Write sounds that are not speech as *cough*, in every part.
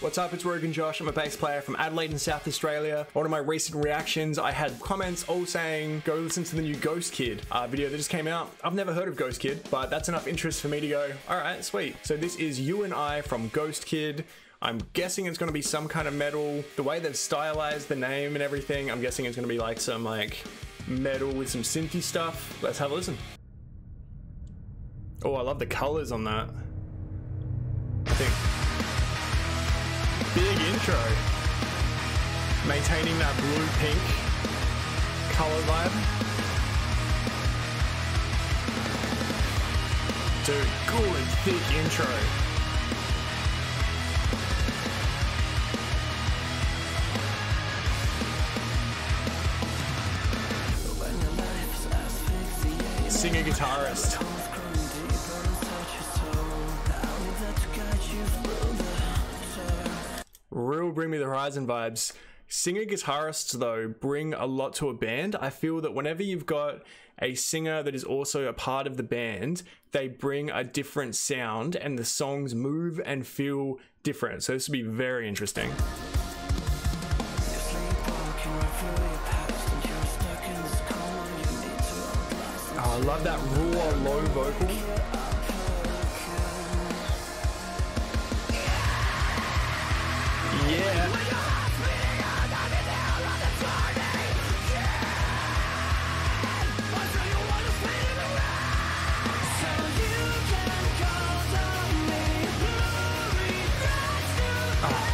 What's up? It's Roguenjosh. I'm a bass player from Adelaide in South Australia. One of my recent reactions, I had comments all saying, go listen to the new Ghostkid uh, video that just came out. I've never heard of Ghostkid, but that's enough interest for me to go, all right, sweet. So this is You and I from Ghostkid. I'm guessing it's going to be some kind of metal. The way they've stylized the name and everything, I'm guessing it's going to be like some like metal with some synthy stuff. Let's have a listen. Oh, I love the colors on that. I think intro. Maintaining that blue pink color vibe. Dude, good thick intro. Singer guitarist. Real Bring Me the Horizon vibes. Singer guitarists, though, bring a lot to a band. I feel that whenever you've got a singer that is also a part of the band, they bring a different sound and the songs move and feel different. So this will be very interesting. Oh, I love that raw low vocal.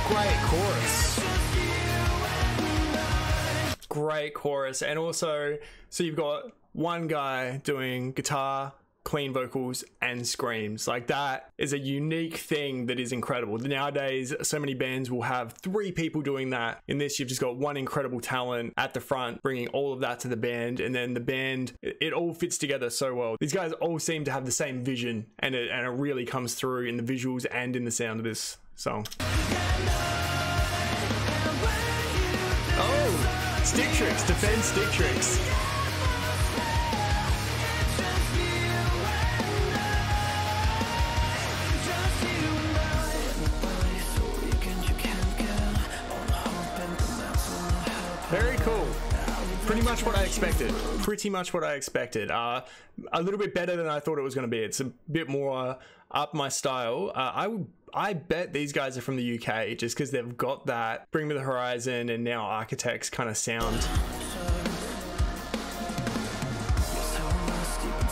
Great chorus. Great chorus. And also, so you've got one guy doing guitar, clean vocals and screams. Like that is a unique thing that is incredible. Nowadays, so many bands will have three people doing that. In this, you've just got one incredible talent at the front, bringing all of that to the band, and then the band, it, all fits together so well. These guys all seem to have the same vision, and it, and it really comes through in the visuals and in the sound of this song. Stick tricks, defend stick tricks. Very cool. Pretty much what I expected. Pretty much what I expected. Uh, a little bit better than I thought it was going to be. It's a bit more up my style. Uh, I would. I bet these guys are from the UK just because they've got that Bring Me the Horizon and now Architects kind of sound.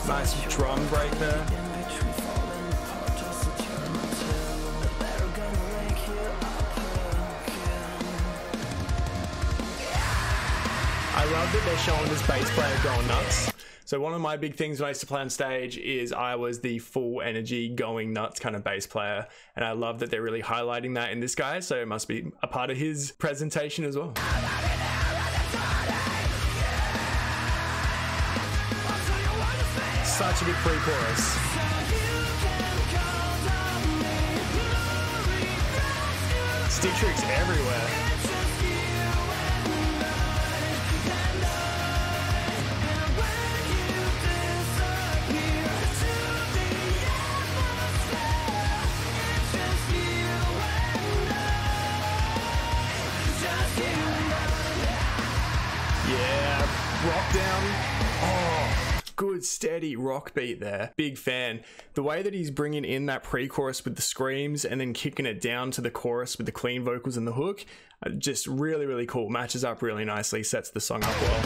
Nice drum break there. I love that they're showing this bass player going nuts. So one of my big things when I used to play on stage is I was the full energy going nuts kind of bass player. And I love that they're really highlighting that in this guy. So it must be a part of his presentation as well. Such a good pre-chorus. Stick tricks everywhere. Rock down. Oh, good steady rock beat there. Big fan. The way that he's bringing in that pre-chorus with the screams and then kicking it down to the chorus with the clean vocals and the hook, uh, just really, really cool. Matches up really nicely, sets the song up well.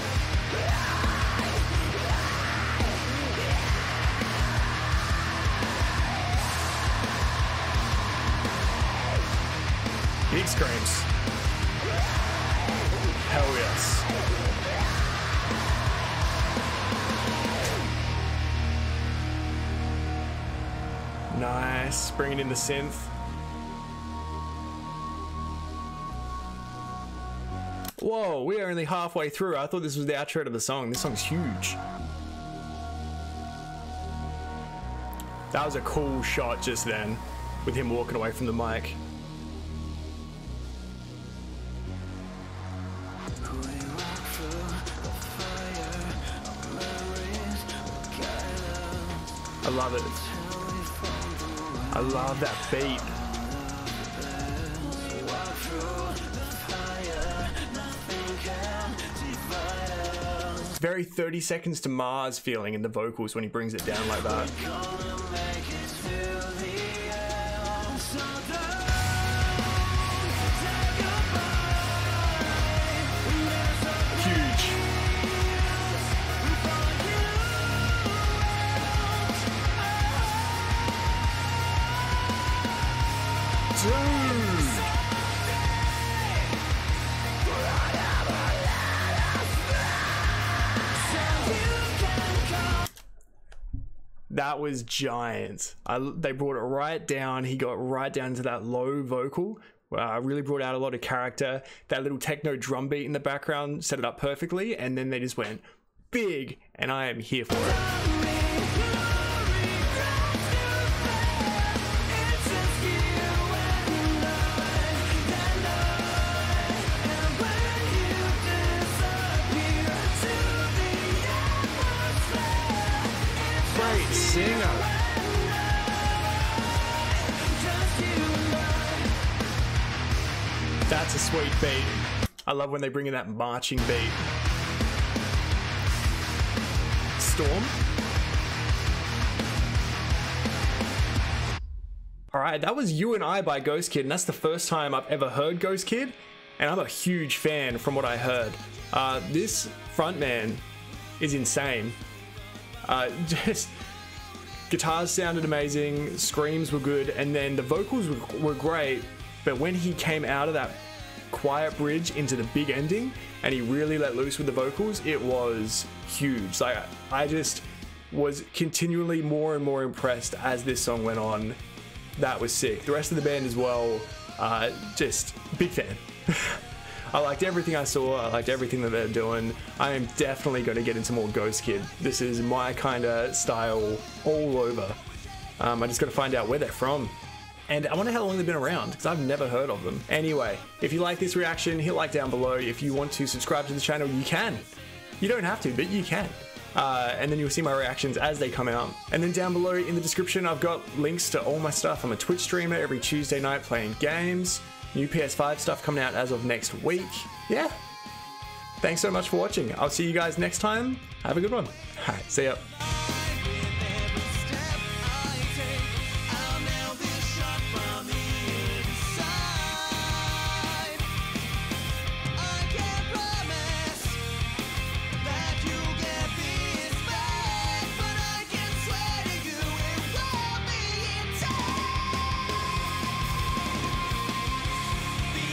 Big screams. Hell yes. Nice, bringing in the synth. Whoa, we are only halfway through. I thought this was the outro to the song. This song's huge. That was a cool shot just then, with him walking away from the mic. I love it. I love that beat. Very 30 seconds to Mars feeling in the vocals when he brings it down like that. That was giant. I, they brought it right down. He got right down to that low vocal. Uh, really brought out a lot of character. That little techno drum beat in the background set it up perfectly. And then they just went big, and I am here for it. Singer. That's a sweet beat. I love when they bring in that marching beat. Storm. Alright, that was You and I by Ghostkid, and that's the first time I've ever heard Ghostkid, and I'm a huge fan from what I heard. Uh, this frontman is insane. Uh, *laughs* just guitars sounded amazing, screams were good, and then the vocals were, great. But when he came out of that quiet bridge into the big ending and he really let loose with the vocals, it was huge. Like I just was continually more and more impressed as this song went on. That was sick. The rest of the band as well, uh, just big fan. *laughs* I liked everything I saw. I liked everything that they're doing. I am definitely going to get into more Ghostkid. This is my kind of style all over. Um, I just got to find out where they're from. And I wonder how long they've been around because I've never heard of them. Anyway, if you like this reaction, hit like down below. If you want to subscribe to the channel, you can. You don't have to, but you can. Uh, and then you'll see my reactions as they come out. And then down below in the description, I've got links to all my stuff. I'm a Twitch streamer every Tuesday night playing games. New PS5 stuff coming out as of next week. Yeah. Thanks so much for watching. I'll see you guys next time. Have a good one. All right, *laughs* see ya.